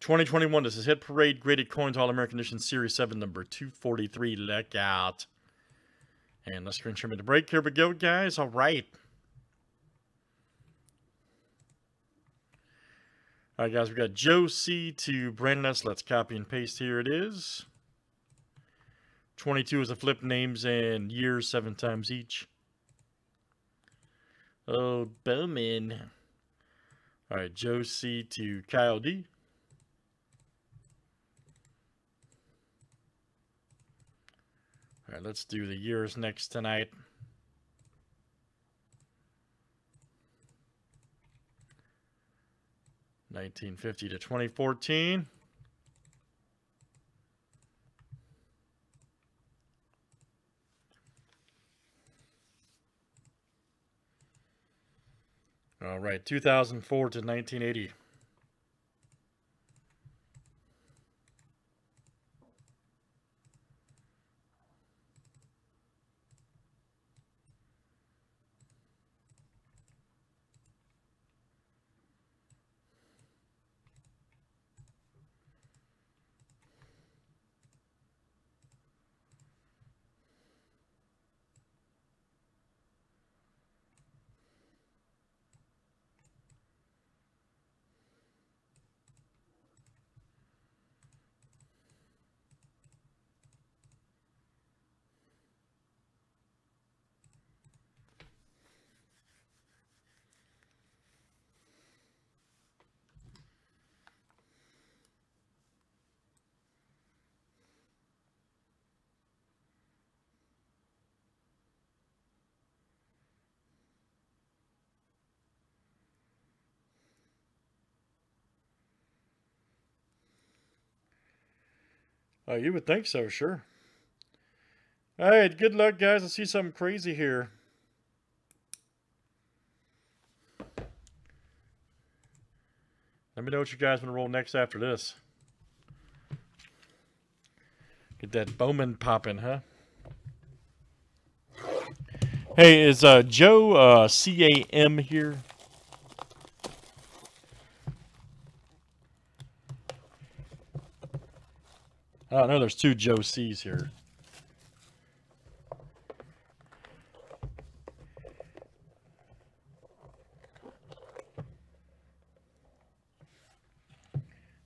2021, this is Hit Parade Graded Coins All American Edition Series 7, number 243. Look out. And let's screen share me the break. Here we go, guys. All right. All right, guys, we got Joe C to Brandon S. Let's copy and paste. Here it is. 22 is the flip names and years seven times each. Oh, Bowman. All right, Joe C to Kyle D. right, let's do the years next tonight. Nineteen fifty to twenty fourteen. All right, 2004 to 1980. Oh, you would think so, sure. All right, good luck, guys. I see something crazy here. Let me know what you guys want to roll next after this. Get that Bowman popping, huh? Hey, is uh, Joe uh, C-A-M here? Oh, I don't know. There's two Joe C's here.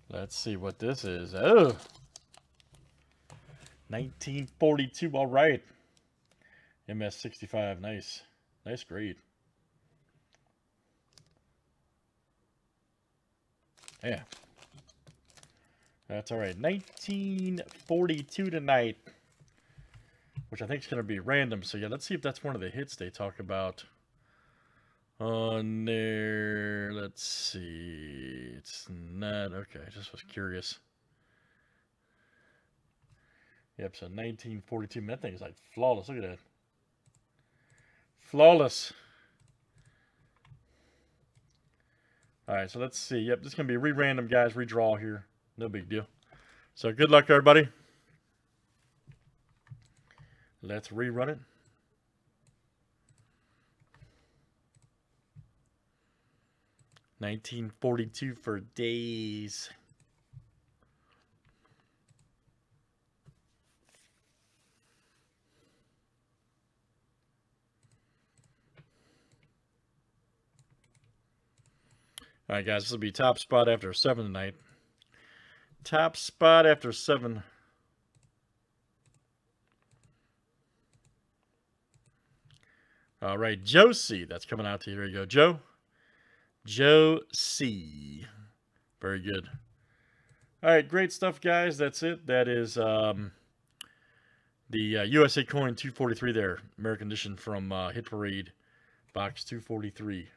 Let's see what this is. Oh, 1942. All right. MS65. Nice. Nice grade. Yeah. That's all right. 1942 tonight, which I think is going to be random. So, yeah, let's see if that's one of the hits they talk about on there. Let's see. It's not. Okay, I just was curious. Yep, so 1942. That thing is like flawless. Look at that. Flawless. All right, so let's see. Yep, this is going to be re-random, guys. Redraw here. No big deal. So good luck, everybody. Let's rerun it. Nineteen forty-two for days. All right, guys, this will be top spot after seven tonight. Top spot after seven. All right, Joe C. That's coming out to you. Here you go, Joe. Joe C. Very good. All right, great stuff, guys. That's it. That is um, the uh, USA Coin 243 there. American Edition from uh, Hit Parade, box 243.